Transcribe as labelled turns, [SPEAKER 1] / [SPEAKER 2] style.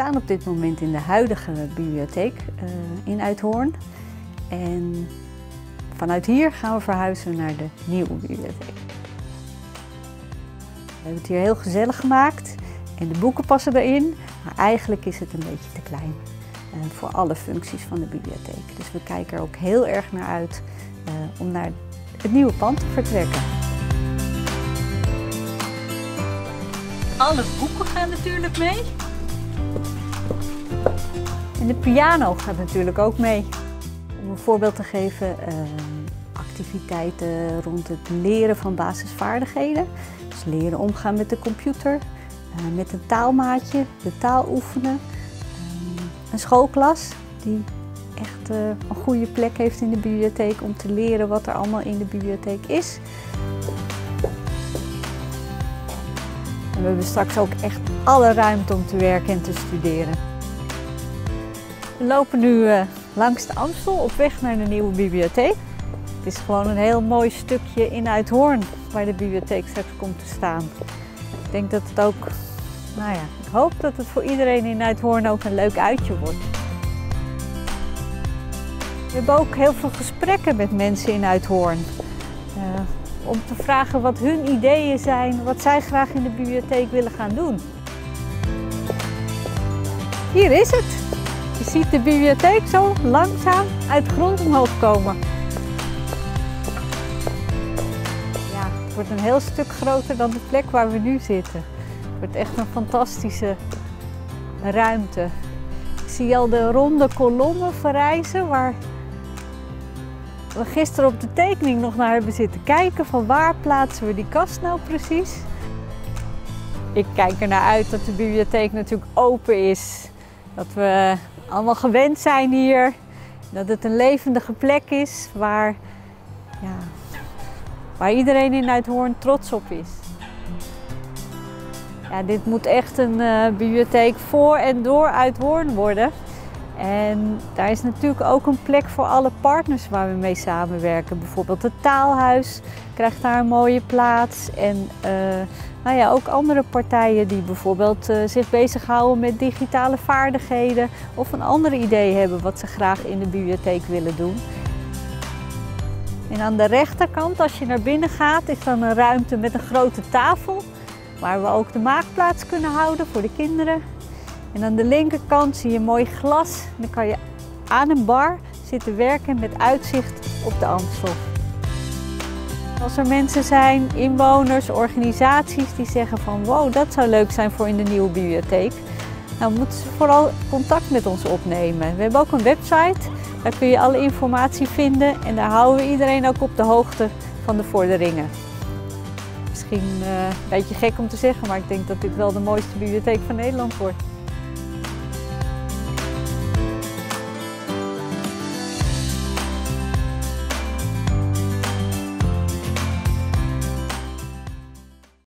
[SPEAKER 1] staan op dit moment in de huidige bibliotheek uh, in Uithoorn. En vanuit hier gaan we verhuizen naar de nieuwe bibliotheek. We hebben het hier heel gezellig gemaakt en de boeken passen erin, maar eigenlijk is het een beetje te klein uh, voor alle functies van de bibliotheek. Dus we kijken er ook heel erg naar uit uh, om naar het nieuwe pand te vertrekken. Alle boeken gaan natuurlijk mee. En de piano gaat natuurlijk ook mee. Om een voorbeeld te geven, uh, activiteiten rond het leren van basisvaardigheden. Dus leren omgaan met de computer, uh, met een taalmaatje, de taal oefenen. Uh, een schoolklas die echt een goede plek heeft in de bibliotheek om te leren wat er allemaal in de bibliotheek is. En we hebben straks ook echt alle ruimte om te werken en te studeren. We lopen nu uh, langs de Amstel op weg naar de nieuwe bibliotheek. Het is gewoon een heel mooi stukje in Uithoorn waar de bibliotheek straks komt te staan. Ik denk dat het ook, nou ja, ik hoop dat het voor iedereen in Uithoorn ook een leuk uitje wordt. We hebben ook heel veel gesprekken met mensen in Uithoorn. Uh, om te vragen wat hun ideeën zijn, wat zij graag in de bibliotheek willen gaan doen. Hier is het. Je ziet de bibliotheek zo langzaam uit de grond omhoog komen. Ja, het wordt een heel stuk groter dan de plek waar we nu zitten. Het wordt echt een fantastische ruimte. Ik zie al de ronde kolommen verrijzen waar we gisteren op de tekening nog naar hebben zitten kijken van waar plaatsen we die kast nou precies. Ik kijk er naar uit dat de bibliotheek natuurlijk open is. Dat we allemaal gewend zijn hier. Dat het een levendige plek is waar, ja, waar iedereen in Uithoorn trots op is. Ja, dit moet echt een uh, bibliotheek voor en door Uithoorn worden. En daar is natuurlijk ook een plek voor alle partners waar we mee samenwerken. Bijvoorbeeld het taalhuis krijgt daar een mooie plaats. En uh, nou ja, ook andere partijen die bijvoorbeeld uh, zich bezighouden met digitale vaardigheden of een ander idee hebben wat ze graag in de bibliotheek willen doen. En aan de rechterkant, als je naar binnen gaat, is dan een ruimte met een grote tafel waar we ook de maakplaats kunnen houden voor de kinderen. En aan de linkerkant zie je mooi glas. Dan kan je aan een bar zitten werken met uitzicht op de Amstel. Als er mensen zijn, inwoners, organisaties die zeggen van wow, dat zou leuk zijn voor in de nieuwe bibliotheek. Dan moeten ze vooral contact met ons opnemen. We hebben ook een website, daar kun je alle informatie vinden en daar houden we iedereen ook op de hoogte van de vorderingen. Misschien uh, een beetje gek om te zeggen, maar ik denk dat dit wel de mooiste bibliotheek van Nederland wordt.